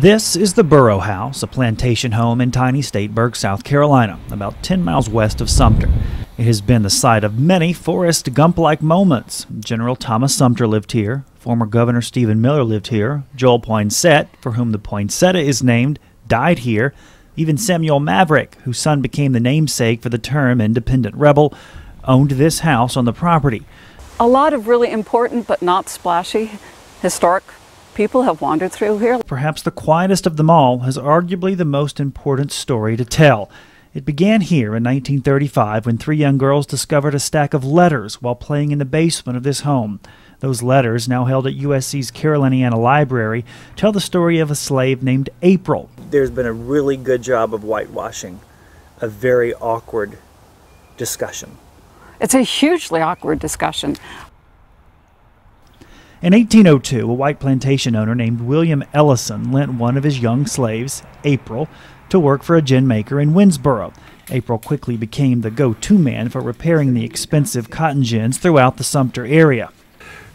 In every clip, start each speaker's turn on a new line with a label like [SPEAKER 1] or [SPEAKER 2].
[SPEAKER 1] This is the Borough House, a plantation home in tiny Stateburg, South Carolina, about 10 miles west of Sumter. It has been the site of many Forrest Gump like moments. General Thomas Sumter lived here, former Governor Stephen Miller lived here, Joel Poinsett, for whom the poinsettia is named, died here, even Samuel Maverick, whose son became the namesake for the term independent rebel, owned this house on the property.
[SPEAKER 2] A lot of really important but not splashy historic people have wandered through here.
[SPEAKER 1] Perhaps the quietest of them all has arguably the most important story to tell. It began here in 1935 when three young girls discovered a stack of letters while playing in the basement of this home. Those letters, now held at USC's Caroliniana Library, tell the story of a slave named April.
[SPEAKER 3] There's been a really good job of whitewashing a very awkward discussion.
[SPEAKER 2] It's a hugely awkward discussion.
[SPEAKER 1] In 1802, a white plantation owner named William Ellison lent one of his young slaves, April, to work for a gin maker in Winnsboro. April quickly became the go to man for repairing the expensive cotton gins throughout the Sumter area.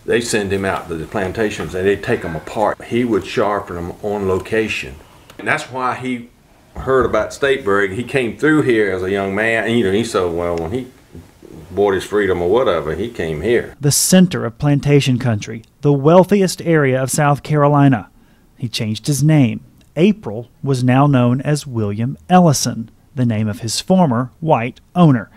[SPEAKER 4] They send him out to the plantations and they take them apart. He would sharpen them on location. And that's why he heard about Stateburg. He came through here as a young man. And, you know, he said, well, when he bought his freedom or whatever, he came here.
[SPEAKER 1] The center of plantation country, the wealthiest area of South Carolina. He changed his name. April was now known as William Ellison, the name of his former white owner.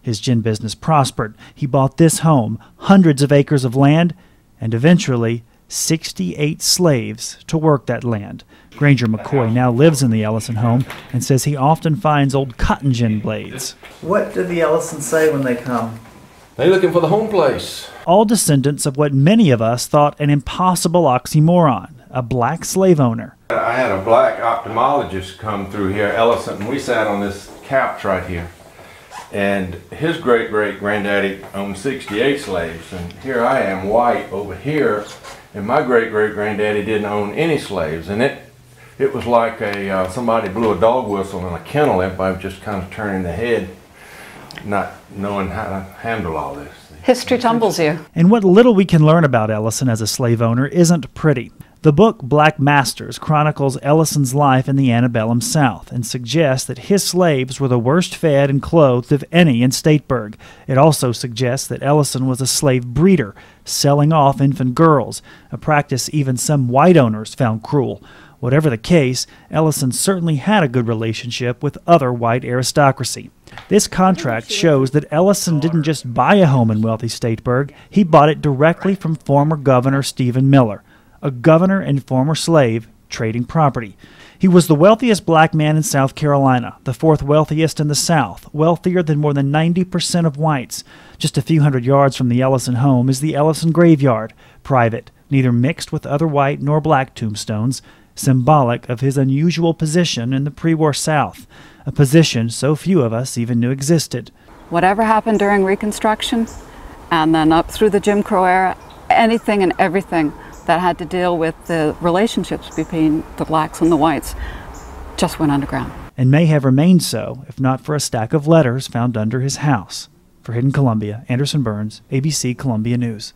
[SPEAKER 1] His gin business prospered. He bought this home, hundreds of acres of land, and eventually 68 slaves to work that land. Granger McCoy now lives in the Ellison home and says he often finds old cotton gin blades.
[SPEAKER 3] What do the Ellisons say when they come?
[SPEAKER 4] They looking for the home place.
[SPEAKER 1] All descendants of what many of us thought an impossible oxymoron a black slave owner.
[SPEAKER 4] I had a black ophthalmologist come through here, Ellison, and we sat on this couch right here. And his great great granddaddy owned 68 slaves, and here I am, white, over here, and my great great granddaddy didn't own any slaves, and it it was like a uh, somebody blew a dog whistle in a kennel. Everybody was just kind of turning their head, not knowing how to handle all this.
[SPEAKER 2] History tumbles you.
[SPEAKER 1] And what little we can learn about Ellison as a slave owner isn't pretty. The book Black Masters chronicles Ellison's life in the antebellum South and suggests that his slaves were the worst fed and clothed of any in Stateburg. It also suggests that Ellison was a slave breeder, selling off infant girls, a practice even some white owners found cruel. Whatever the case, Ellison certainly had a good relationship with other white aristocracy. This contract shows that Ellison didn't just buy a home in wealthy Stateburg, he bought it directly from former Governor Stephen Miller a governor and former slave, trading property. He was the wealthiest black man in South Carolina, the fourth wealthiest in the South, wealthier than more than 90% of whites. Just a few hundred yards from the Ellison home is the Ellison graveyard, private, neither mixed with other white nor black tombstones, symbolic of his unusual position in the pre war South, a position so few of us even knew existed.
[SPEAKER 2] Whatever happened during Reconstruction, and then up through the Jim Crow era, anything and everything that had to deal with the relationships between the blacks and the whites just went underground.
[SPEAKER 1] And may have remained so if not for a stack of letters found under his house. For Hidden Columbia, Anderson Burns, ABC Columbia News.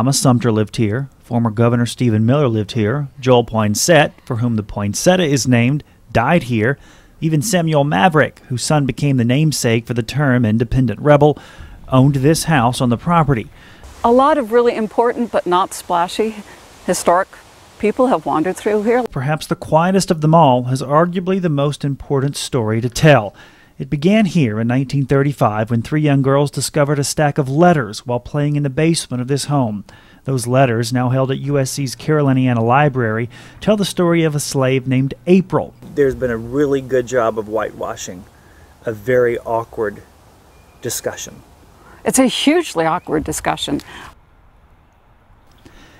[SPEAKER 1] Thomas Sumter lived here. Former Governor Stephen Miller lived here. Joel Poinsett, for whom the poinsettia is named, died here. Even Samuel Maverick, whose son became the namesake for the term independent rebel, owned this house on the property.
[SPEAKER 2] A lot of really important but not splashy historic people have wandered through here.
[SPEAKER 1] Perhaps the quietest of them all has arguably the most important story to tell. It began here in 1935 when three young girls discovered a stack of letters while playing in the basement of this home. Those letters, now held at USC's Caroliniana Library, tell the story of a slave named April.
[SPEAKER 3] There's been a really good job of whitewashing a very awkward discussion.
[SPEAKER 2] It's a hugely awkward discussion.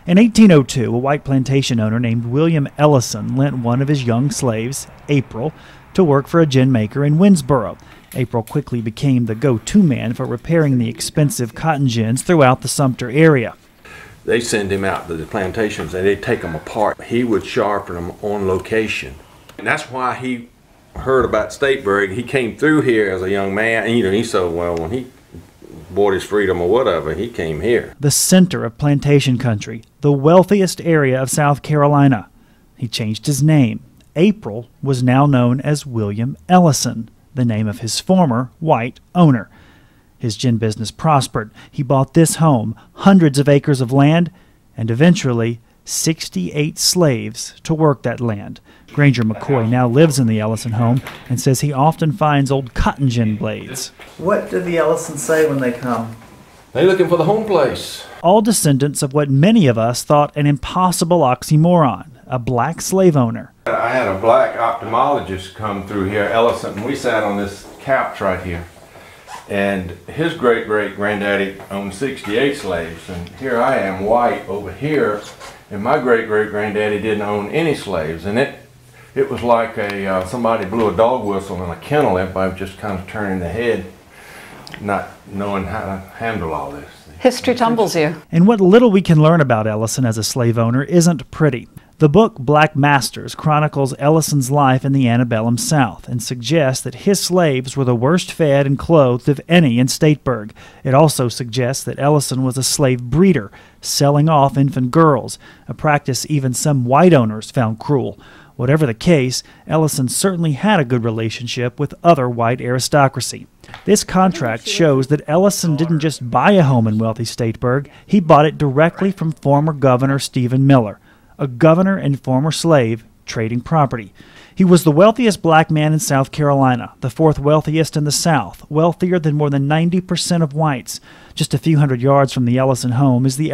[SPEAKER 1] In 1802, a white plantation owner named William Ellison lent one of his young slaves, April, to work for a gin maker in Winnsboro. April quickly became the go to man for repairing the expensive cotton gins throughout the Sumter area.
[SPEAKER 4] They send him out to the plantations and they take them apart. He would sharpen them on location. And that's why he heard about Stateburg. He came through here as a young man. And, you know, he said, well, when he bought his freedom or whatever, he came here.
[SPEAKER 1] The center of plantation country, the wealthiest area of South Carolina. He changed his name. April was now known as William Ellison, the name of his former white owner. His gin business prospered. He bought this home, hundreds of acres of land, and eventually 68 slaves to work that land. Granger McCoy now lives in the Ellison home and says he often finds old cotton gin blades.
[SPEAKER 3] What do the Ellisons say when they come?
[SPEAKER 4] They looking for the home place.
[SPEAKER 1] All descendants of what many of us thought an impossible oxymoron a black slave owner.
[SPEAKER 4] I had a black ophthalmologist come through here, Ellison, and we sat on this couch right here. And his great great granddaddy owned 68 slaves, and here I am, white, over here, and my great great granddaddy didn't own any slaves, and it it was like a uh, somebody blew a dog whistle in a kennel. Everybody just kind of turning the head, not knowing how to handle all this.
[SPEAKER 2] History tumbles you.
[SPEAKER 1] And what little we can learn about Ellison as a slave owner isn't pretty. The book Black Masters chronicles Ellison's life in the antebellum South and suggests that his slaves were the worst fed and clothed of any in Stateburg. It also suggests that Ellison was a slave breeder, selling off infant girls, a practice even some white owners found cruel. Whatever the case, Ellison certainly had a good relationship with other white aristocracy. This contract shows that Ellison didn't just buy a home in wealthy Stateburg, he bought it directly from former Governor Stephen Miller a governor and former slave, trading property. He was the wealthiest black man in South Carolina, the fourth wealthiest in the South, wealthier than more than 90% of whites. Just a few hundred yards from the Ellison home is the